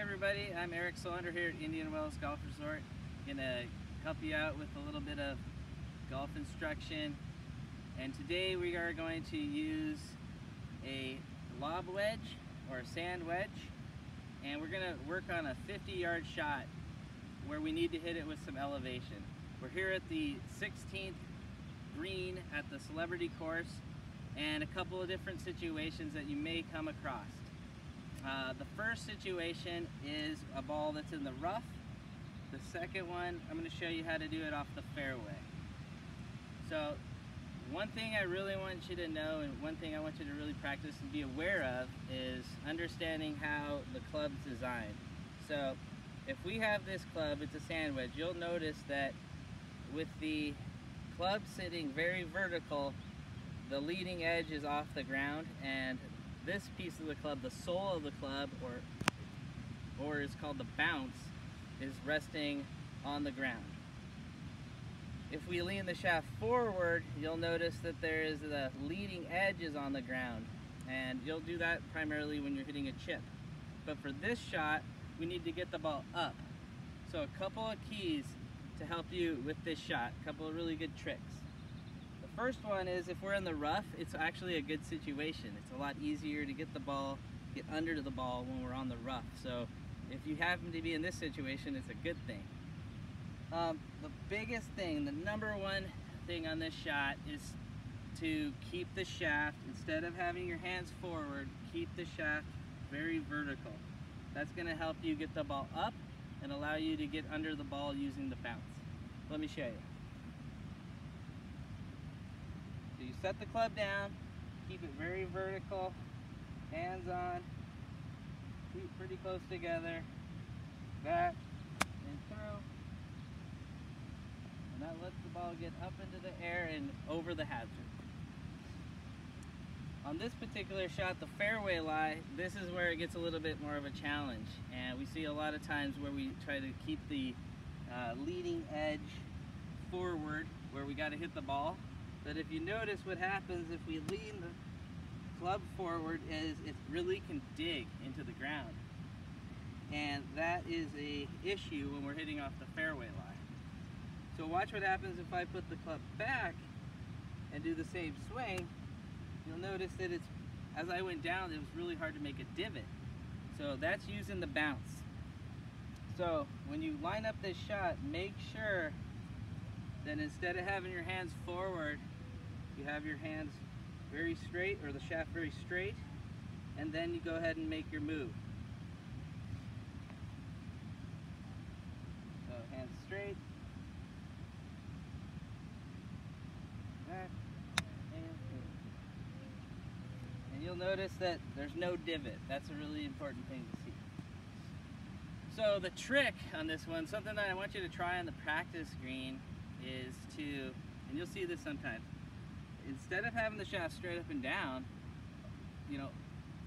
everybody, I'm Eric Solander here at Indian Wells Golf Resort. Gonna help you out with a little bit of golf instruction. And today we are going to use a lob wedge or a sand wedge. And we're gonna work on a 50 yard shot where we need to hit it with some elevation. We're here at the 16th green at the Celebrity Course and a couple of different situations that you may come across. Uh, the first situation is a ball that's in the rough. The second one, I'm going to show you how to do it off the fairway. So one thing I really want you to know and one thing I want you to really practice and be aware of is understanding how the club's designed. So if we have this club, it's a sand wedge, you'll notice that with the club sitting very vertical, the leading edge is off the ground and this piece of the club, the sole of the club, or or is called the bounce, is resting on the ground. If we lean the shaft forward, you'll notice that there is the leading edge is on the ground. And you'll do that primarily when you're hitting a chip. But for this shot, we need to get the ball up. So a couple of keys to help you with this shot, a couple of really good tricks first one is if we're in the rough, it's actually a good situation. It's a lot easier to get the ball, get under the ball when we're on the rough. So if you happen to be in this situation, it's a good thing. Um, the biggest thing, the number one thing on this shot is to keep the shaft, instead of having your hands forward, keep the shaft very vertical. That's gonna help you get the ball up and allow you to get under the ball using the bounce. Let me show you. Set the club down, keep it very vertical, hands on, feet pretty close together, back and through. And that lets the ball get up into the air and over the hazard. On this particular shot, the fairway lie, this is where it gets a little bit more of a challenge. And we see a lot of times where we try to keep the uh, leading edge forward, where we got to hit the ball but if you notice what happens if we lean the club forward is it really can dig into the ground. And that is a issue when we're hitting off the fairway line. So watch what happens if I put the club back and do the same swing. You'll notice that it's, as I went down, it was really hard to make a divot. So that's using the bounce. So when you line up this shot, make sure that instead of having your hands forward, you have your hands very straight or the shaft very straight and then you go ahead and make your move. So hands straight, back, and And you'll notice that there's no divot. That's a really important thing to see. So the trick on this one, something that I want you to try on the practice green is to, and you'll see this sometimes, instead of having the shaft straight up and down, you know,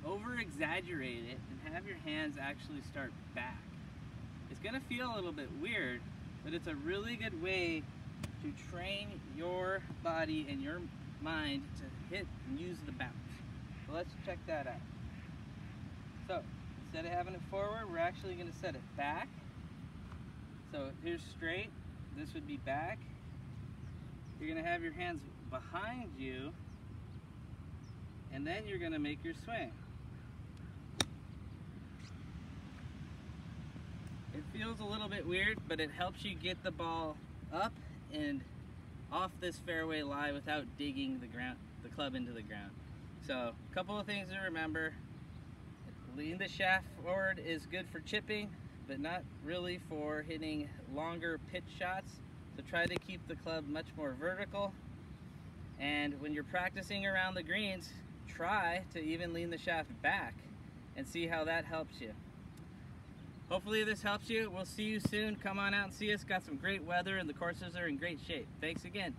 over exaggerate it and have your hands actually start back. It's gonna feel a little bit weird, but it's a really good way to train your body and your mind to hit and use the bounce. So let's check that out. So instead of having it forward, we're actually gonna set it back. So here's straight, this would be back. You're gonna have your hands behind you, and then you're gonna make your swing. It feels a little bit weird, but it helps you get the ball up and off this fairway lie without digging the ground, the club into the ground. So, a couple of things to remember. Lean the shaft forward is good for chipping, but not really for hitting longer pitch shots. So try to keep the club much more vertical and when you're practicing around the greens, try to even lean the shaft back and see how that helps you. Hopefully this helps you. We'll see you soon. Come on out and see us. Got some great weather and the courses are in great shape. Thanks again.